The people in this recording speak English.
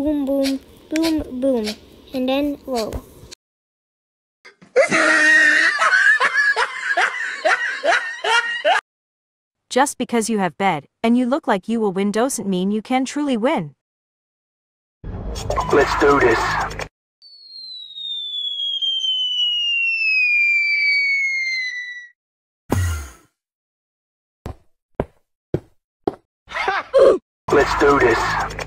Boom, boom, boom, boom. And then whoa. Just because you have bed, and you look like you will win doesn't mean you can truly win. Let's do this. Let's do this.